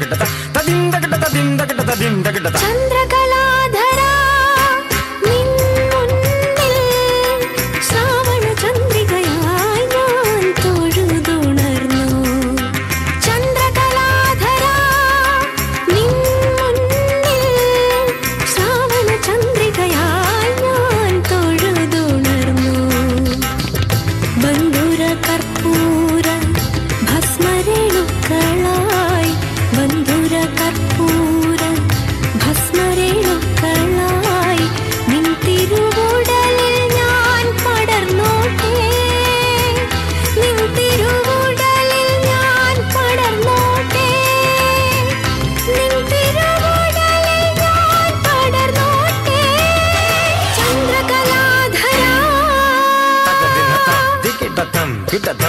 dim da da dim da da dim da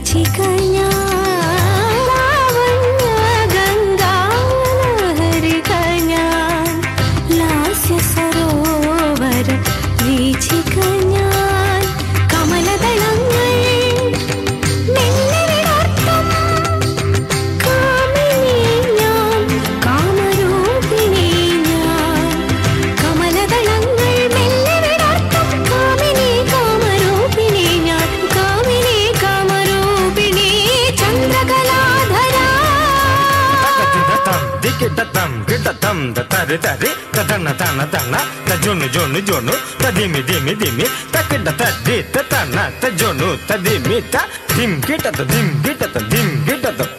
几根烟。tare tare ta tana tana tana ta jono jono jono ta d i m i d i m i d i m i ta k i d a ta d i ta tana ta jono ta d i m i ta dim k i t a ta dim k i t a ta dim k i t a ta